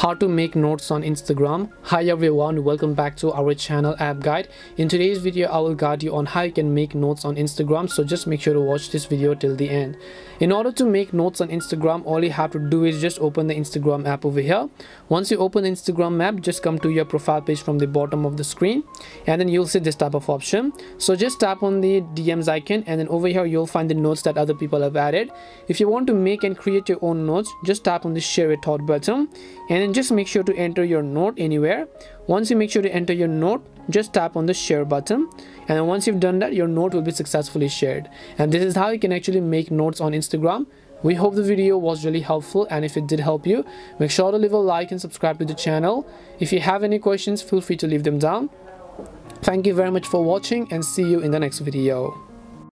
how to make notes on Instagram. Hi everyone, welcome back to our channel app guide. In today's video, I will guide you on how you can make notes on Instagram. So just make sure to watch this video till the end. In order to make notes on Instagram, all you have to do is just open the Instagram app over here. Once you open Instagram app, just come to your profile page from the bottom of the screen and then you'll see this type of option. So just tap on the DMs icon and then over here you'll find the notes that other people have added. If you want to make and create your own notes, just tap on the share a thought button and then just make sure to enter your note anywhere. Once you make sure to enter your note just tap on the share button. And once you've done that your note will be successfully shared. And this is how you can actually make notes on instagram. We hope the video was really helpful. And if it did help you make sure to leave a like and subscribe to the channel. If you have any questions feel free to leave them down. Thank you very much for watching and see you in the next video